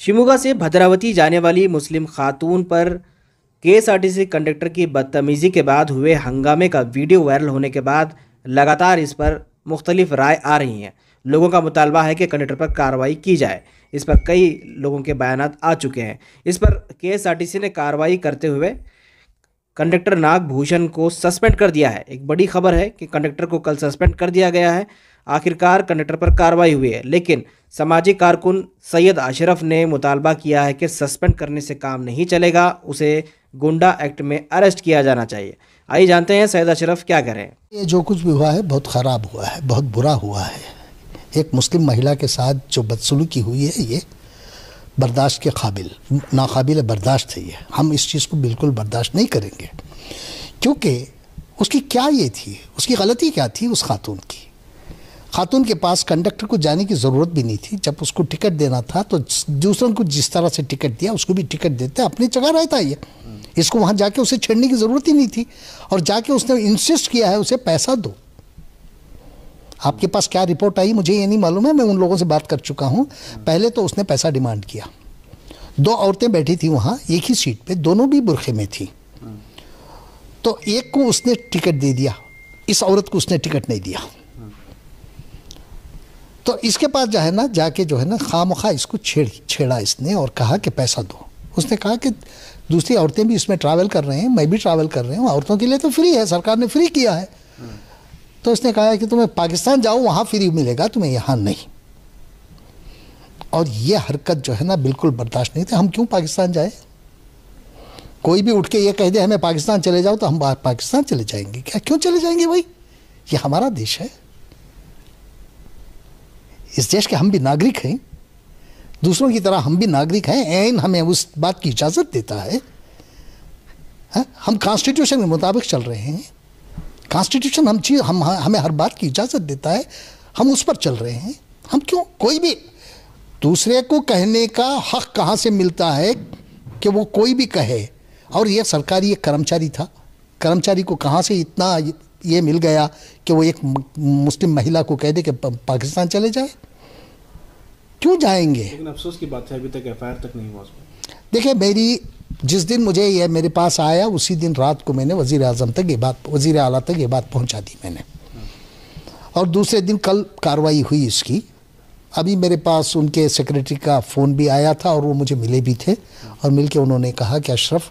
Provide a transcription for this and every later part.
शिमोगा से भद्रावती जाने वाली मुस्लिम खातून पर केएसआरटीसी कंडक्टर की बदतमीज़ी के बाद हुए हंगामे का वीडियो वायरल होने के बाद लगातार इस पर मुख्तलिफ़ राय आ रही हैं। लोगों का मुतालबा है कि कंडक्टर पर कार्रवाई की जाए। इस पर कई लोगों के बयान आ चुके हैं। इस पर केएसआरटीसी ने कार्रवाई करते हुए कंडक्टर नागभूषण को सस्पेंड कर दिया है। एक बड़ी खबर है कि कंडक्टर को कल सस्पेंड कर दिया गया है। आखिरकार कंडक्टर पर कार्रवाई हुई है। लेकिन सामाजिक कारकुन सैयद अशरफ ने मुतालबा किया है कि सस्पेंड करने से काम नहीं चलेगा, उसे गुंडा एक्ट में अरेस्ट किया जाना चाहिए। आइए जानते हैं सैयद अशरफ क्या करें ये जो कुछ भी हुआ है, बहुत ख़राब हुआ है, बहुत बुरा हुआ है। एक मुस्लिम महिला के साथ जो बदसलूकी हुई है, ये बर्दाश्त के काबिल, नाकबिल बर्दाश्त है ये। हम इस चीज़ को बिल्कुल बर्दाश्त नहीं करेंगे। क्योंकि उसकी क्या ये थी? उसकी गलती क्या थी उस खातून की? खातून के पास कंडक्टर को जाने की ज़रूरत भी नहीं थी। जब उसको टिकट देना था तो दूसरों को जिस तरह से टिकट दिया, उसको भी टिकट देते, अपनी जगह रहता ये। इसको वहाँ जाके उसे छेड़ने की ज़रूरत ही नहीं थी। और जाके उसने इंसिस्ट किया है, उसे पैसा दो। आपके पास क्या रिपोर्ट आई? मुझे ये नहीं मालूम है, मैं उन लोगों से बात कर चुका हूँ। पहले तो उसने पैसा डिमांड किया। दो औरतें बैठी थी वहाँ, एक ही सीट पे, दोनों भी बुरखे में थी। तो एक को उसने टिकट दे दिया, इस औरत को उसने टिकट नहीं दिया। तो इसके पास जो है ना, जाके जो है ना खाम खा इसको छेड़, छेड़ा इसने और कहा कि पैसा दो। उसने कहा कि दूसरी औरतें भी इसमें ट्रैवल कर रहे हैं, मैं भी ट्रैवल कर रही हूँ, औरतों के लिए तो फ्री है, सरकार ने फ्री किया है। तो उसने कहा कि तुम्हें पाकिस्तान जाओ, वहाँ फ्री मिलेगा, तुम्हें यहाँ नहीं। और ये हरकत जो है ना बिल्कुल बर्दाश्त नहीं थी। हम क्यों पाकिस्तान जाए? कोई भी उठ के ये कह दे, हमें पाकिस्तान चले जाओ तो हम पाकिस्तान चले जाएँगे। क्या, क्यों चले जाएँगे भाई? ये हमारा देश है। इस देश के हम भी नागरिक हैं, दूसरों की तरह हम भी नागरिक हैं एन हमें उस बात की इजाज़त देता है। हा? हम कॉन्स्टिट्यूशन के मुताबिक चल रहे हैं। कॉन्स्टिट्यूशन हम चीज़, हम, हमें हर बात की इजाज़त देता है। हम उस पर चल रहे हैं। हम क्यों? कोई भी दूसरे को कहने का हक कहाँ से मिलता है कि वो कोई भी कहे? और ये सरकारी एक कर्मचारी था। कर्मचारी को कहाँ से इतना ये मिल गया कि वो एक मुस्लिम महिला को कह दे कि पाकिस्तान चले जाए? क्यों जाएँगे? लेकिन अफसोस की बात है अभी तक एफआईआर तक नहीं हुआ देखिए मेरी जिस दिन मुझे यह मेरे पास आया उसी दिन रात को मैंने वज़ी अजम तक ये बात वज़ी अला तक ये बात पहुँचा दी मैंने। और दूसरे दिन कल कार्रवाई हुई इसकी। अभी मेरे पास उनके सेक्रेटरी का फ़ोन भी आया था और वो मुझे मिले भी थे और मिल के उन्होंने कहा कि अशरफ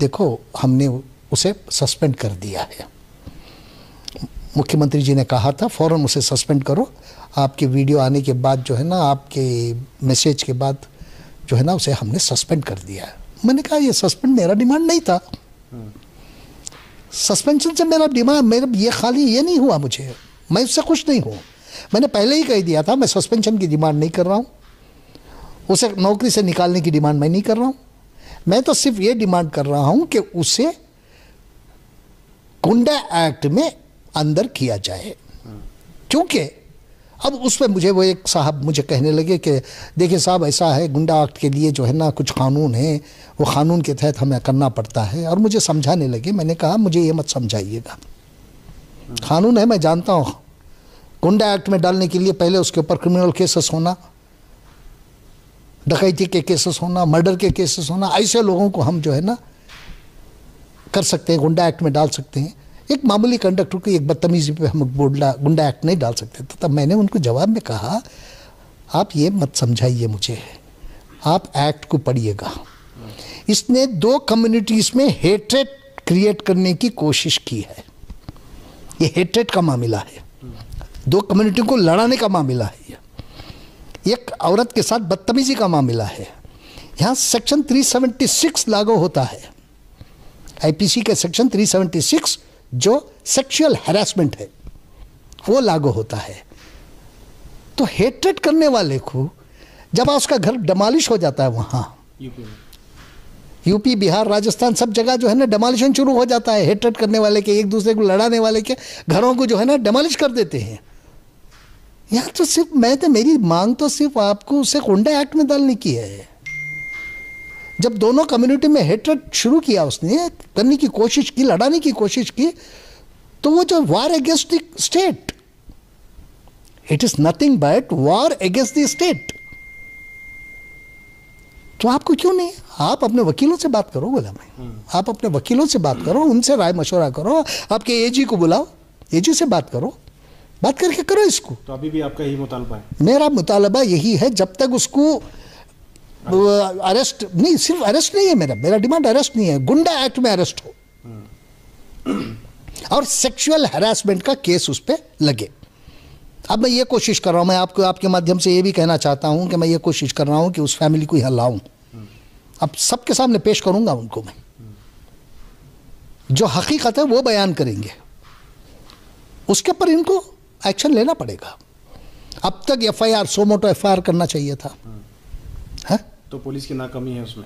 देखो हमने उसे सस्पेंड कर दिया है। मुख्यमंत्री जी ने कहा था, फ़ौरन उसे सस्पेंड करो। आपके वीडियो आने के बाद जो है ना, आपके मैसेज के बाद जो है ना, उसे हमने सस्पेंड कर दिया। मैंने कहा, ये सस्पेंड मेरा डिमांड नहीं था। सस्पेंशन से मेरा डिमांड, मेरा ये खाली ये नहीं हुआ मुझे। मैं उससे खुश नहीं हूँ। मैंने पहले ही कह दिया था, मैं सस्पेंशन की डिमांड नहीं कर रहा हूँ। उसे नौकरी से निकालने की डिमांड मैं नहीं कर रहा हूँ। मैं तो सिर्फ़ ये डिमांड कर रहा हूँ कि उसे गुंडा एक्ट में अंदर किया जाए। क्योंकि अब उस पर मुझे वो एक साहब मुझे कहने लगे कि, देखिए साहब, ऐसा है, गुंडा एक्ट के लिए जो है ना कुछ कानून है, वो कानून के तहत हमें करना पड़ता है। और मुझे समझाने लगे, मैंने कहा, मुझे ये मत समझाइएगा। कानून है, मैं जानता हूँ। गुंडा एक्ट में डालने के लिए पहले उसके ऊपर क्रिमिनल केसेस होना, डकैती के केसेस होना मर्डर के केसेस होना, ऐसे लोगों को हम जो है ना कर सकते हैं, गुंडा एक्ट में डाल सकते हैं। एक मामूली कंडक्टर को एक बदतमीजी पे हम गुंडा गुंडा एक्ट नहीं डाल सकते। तो तब मैंने उनको जवाब में कहा, आप ये मत समझाइए मुझे। आप एक्ट को पढ़िएगा। इसने दो कम्युनिटीज़ में हेट्रेट क्रिएट करने की कोशिश की है। ये हेट्रेट का मामला है। दो कम्युनिटी को लड़ाने का मामला है एक औरत के साथ बदतमीजी का मामला है। यहाँ सेक्शन 376 लागू होता है। आईपीसी के सेक्शन 376 जो सेक्सुअल हैरेसमेंट है वो लागू होता है। तो हेट्रेट करने वाले को जब उसका घर डमालिश हो जाता है वहाँ यूपी बिहार राजस्थान सब जगह जो है ना डमालिशन शुरू हो जाता है हेट्रेट करने वाले के एक दूसरे को लड़ाने वाले के घरों को जो है ना डमालिश कर देते हैं। यहाँ तो सिर्फ़ मैं तो मेरी मांग तो सिर्फ़ आपको उसे कुंडा एक्ट में डालने की है। जब दोनों कम्युनिटी में हेट्रेड शुरू किया उसने करने की कोशिश की लड़ाने की कोशिश की तो वो जो war against the state it is nothing but war against the state तो आपको क्यों नहीं? आप अपने वकीलों से बात करो बोला मैं। आप अपने वकीलों से बात करो उनसे राय मशवरा करो आपके एजी को बुलाओ एजी से बात करो। बात करके करो इसको। तो अभी भी आपका यही मुतालबा है? मेरा मुतालबा यही है जब तक उसको अरेस्ट नहीं, सिर्फ़ अरेस्ट नहीं है मेरा मेरा डिमांड अरेस्ट नहीं है। गुंडा एक्ट में अरेस्ट हो। और सेक्सुअल हैरासमेंट का केस उस पर लगे। अब मैं ये कोशिश कर रहा हूँ, मैं आपको, आपके माध्यम से ये भी कहना चाहता हूँ कि मैं ये कोशिश कर रहा हूँ कि उस फैमिली को यहाँ लाऊं अब सबके सामने पेश करूँगा उनको मैं। जो हकीकत है वो बयान करेंगे। उसके पर इनको एक्शन लेना पड़ेगा। अब तक F I R suo motu F I R करना चाहिए था। तो पुलिस की नाकामी है उसमें।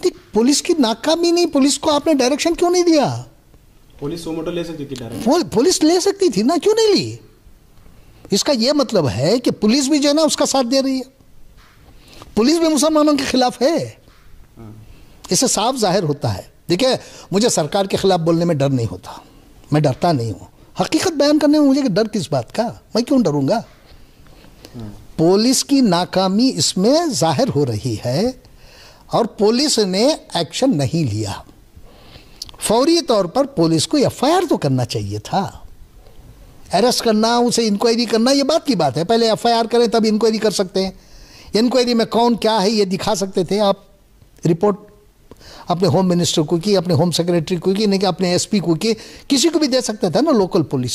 नहीं पुलिस की नाकामी नहीं पुलिस को आपने डायरेक्शन क्यों नहीं दिया? पुलिस सोमोटो ले सकती थी डायरेक्ट पुल- पुलिस ले सकती थी ना क्यों नहीं ली? इसका यह मतलब है कि पुलिस भी जो है ना उसका साथ दे रही है। पुलिस भी मुसलमानों के खिलाफ है। इससे साफ़ ज़ाहिर होता है। देखिए मुझे सरकार के खिलाफ बोलने में डर नहीं होता। मैं डरता नहीं हूँ। हकीकत बयान करने में मुझे डर किस बात का? मैं क्यों डरूँगा? पुलिस की नाकामी इसमें ज़ाहिर हो रही है और पुलिस ने एक्शन नहीं लिया। फौरी तौर पर पुलिस को एफआईआर तो करना चाहिए था। अरेस्ट करना, उसे इंक्वायरी करना, ये बात की बात है। पहले एफआईआर करें, तब इंक्वायरी कर सकते हैं। इंक्वायरी में कौन क्या है, ये दिखा सकते थे आप। रिपोर्ट अपने होम मिनिस्टर को की, अपने होम सेक्रेटरी को की, नहीं कि अपने एसपी को की। किसी को भी दे सकते थे ना लोकल पुलिस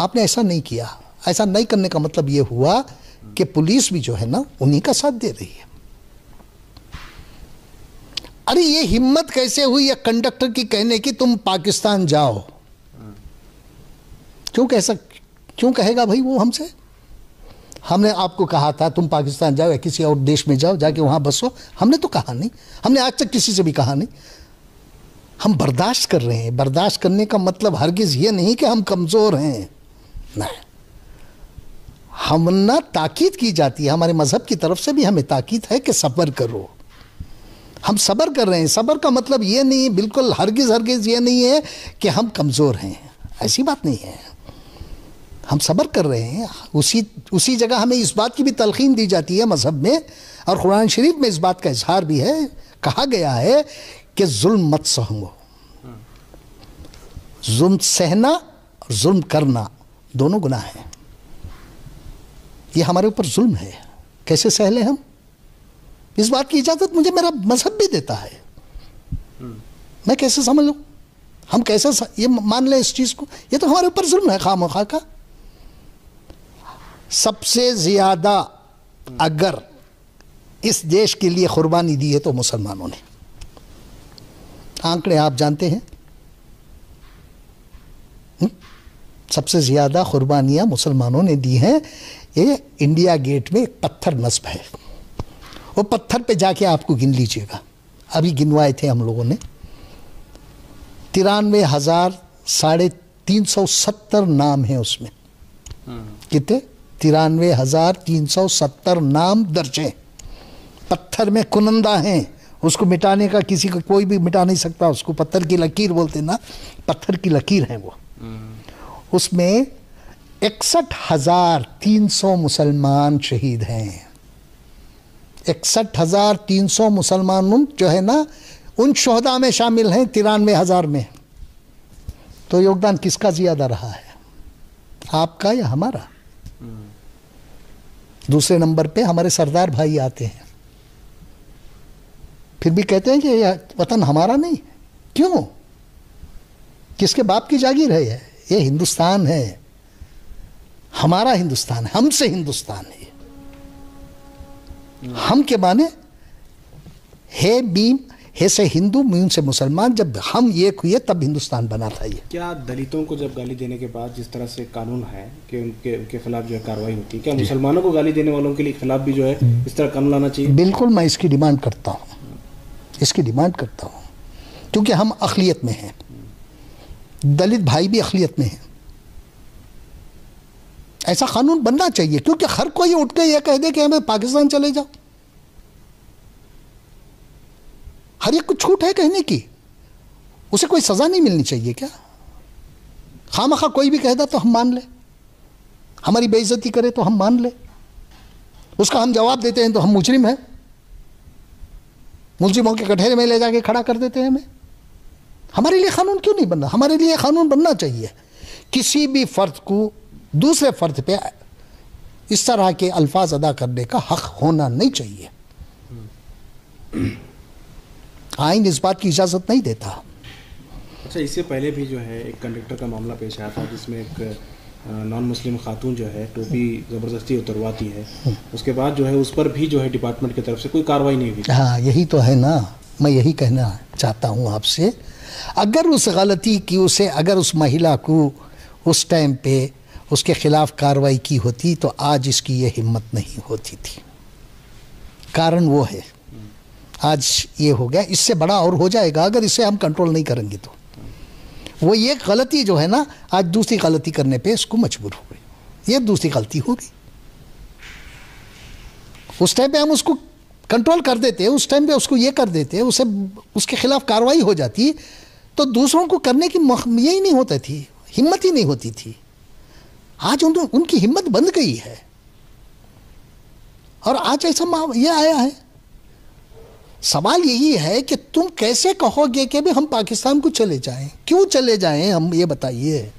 आपने ऐसा नहीं किया। ऐसा नहीं करने का मतलब ये हुआ कि पुलिस भी जो है ना, उन्हीं का साथ दे रही है। अरे, ये हिम्मत कैसे हुई है कंडक्टर की कहने की, तुम पाकिस्तान जाओ। क्यों कह सक, क्यों कहेगा भाई वो हमसे? हमने आपको कहा था, तुम पाकिस्तान जाओ या किसी और देश में जाओ, जाके वहाँ बसो। हमने तो कहा नहीं। हमने आज तक किसी से भी कहा नहीं। हम बर्दाश्त कर रहे हैं। बर्दाश्त करने का मतलब हरगिज ये नहीं कि हम कमज़ोर हैं। नहीं। हम ना ताकीद की जाती है। हमारे मज़हब की तरफ़ से भी हमें ताकीद है कि सब्र करो। हम सब्र कर रहे हैं। सब्र का मतलब ये नहीं है बिल्कुल हरगिज हरगिज ये नहीं है कि हम कमज़ोर हैं। ऐसी बात नहीं है। हम सब्र कर रहे हैं। उसी उसी जगह हमें इस बात की भी तलखीन दी जाती है मज़हब में और कुरान शरीफ में इस बात का इजहार भी है। कहा गया है कि जुल्म मत सहूंगो जुल्म सहना और जुल्म करना दोनों गुनाह हैं। ये हमारे ऊपर जुल्म है। कैसे सहले हम? इस बात की इजाज़त मुझे मेरा मज़हब भी देता है। मैं कैसे समझ लूँ? हम कैसे ये मान लें इस चीज़ को? ये तो हमारे ऊपर जुल्म है खाम खा का। सबसे ज़्यादा अगर इस देश के लिए कुर्बानी दी है तो मुसलमानों ने। आंकड़े आप जानते हैं? हम्म? सबसे ज़्यादा कुर्बानियाँ मुसलमानों ने दी हैं, ये इंडिया गेट में एक पत्थर नस्ब है। वो पत्थर पे जाके आपको गिन लीजिएगा। अभी गिनवाए थे हम लोगों ने। तिरानवे हज़ार साढ़े तीन सौ सत्तर नाम हैं उसमें। कितने? तिरानवे हज़ार तीन सौ सत्तर नाम दर्ज। हैं पत्थर में कुनंदा हैं। उसको मिटाने का किसी को कोई भी मिटा नहीं सकता। उसको पत्थर की लकीर बोलते ना, पत्थर की लकीर है वो। उसमें इकसठ हज़ार तीन सौ मुसलमान शहीद हैं। इकसठ हज़ार तीन सौ मुसलमान जो है ना, उन शहदा में शामिल हैं, तिरानवे हज़ार में। तो योगदान किसका ज़्यादा रहा है? आपका या हमारा? दूसरे नंबर पे हमारे सरदार भाई आते हैं। फिर भी कहते हैं कि वतन हमारा नहीं। क्यों? किसके बाप की जागीर है ये हिंदुस्तान है। हमारा हिंदुस्तान है हमसे हिंदुस्तान है हम के माने हे बीम हे से हिंदू मीम से मुसलमान जब हम एक हुए तब हिंदुस्तान बना था ये। क्या दलितों को जब गाली देने के बाद जिस तरह से कानून है कि उनके उनके खिलाफ जो है कार्रवाई होती है क्या मुसलमानों को गाली देने वालों के लिए खिलाफ भी जो है इस तरह कानून लाना चाहिए? बिल्कुल मैं इसकी डिमांड करता हूँ। इसकी डिमांड करता हूँ। क्योंकि हम अखिलियत में हैं। दलित भाई भी अखिलियत में है। ऐसा कानून बनना चाहिए, क्योंकि हर कोई उठ के यह कह दे कि हमें पाकिस्तान चले जाओ। हर एक को छूट है कहने की। उसे कोई सजा नहीं मिलनी चाहिए क्या? खाम खा कोई भी कह कहता तो हम मान ले। हमारी बेइज्जती करे तो हम मान ले। उसका हम जवाब देते हैं तो हम मुजरिम हैं। मुलजिमों के कठेरे में ले जाके खड़ा कर देते हैं हमें। हमारे लिए कानून क्यों नहीं बनना? हमारे लिए कानून बनना चाहिए। किसी भी फर्द को दूसरे फर्द पे इस तरह के अल्फाज अदा करने का हक होना नहीं चाहिए। आइन इस बात की इजाज़त नहीं देता। अच्छा इससे पहले भी जो है एक कंडक्टर का मामला पेश आया था जिसमें एक नॉन मुस्लिम खातून जो है टोपी ज़बरदस्ती उतरवाती है। उसके बाद जो है उस पर भी जो है डिपार्टमेंट की तरफ़ से कोई कार्रवाई नहीं हुई। हाँ यही तो है ना। मैं यही कहना चाहता हूँ आपसे, अगर उस गलती की उसे, अगर उस महिला को उस टाइम पे उसके खिलाफ कार्रवाई की होती तो आज इसकी ये हिम्मत नहीं होती थी। कारण वो है। आज ये हो गया। इससे बड़ा और हो जाएगा, अगर इसे हम कंट्रोल नहीं करेंगे तो। वो ये गलती जो है ना, आज दूसरी गलती करने पे इसको मजबूर हो गई। ये दूसरी गलती होगी उस टाइम पे हम उसको कंट्रोल कर देते उस टाइम पे उसको ये कर देते उसे उसके खिलाफ कार्रवाई हो जाती। तो दूसरों को करने की यही नहीं होती थी हिम्मत ही नहीं होती थी। आज उन, उनकी हिम्मत बंद गई है। और आज ऐसा ये आया है। सवाल यही है कि तुम कैसे कहोगे कि भी हम पाकिस्तान को चले जाएँ? क्यों चले जाएँ? हम ये बताइए।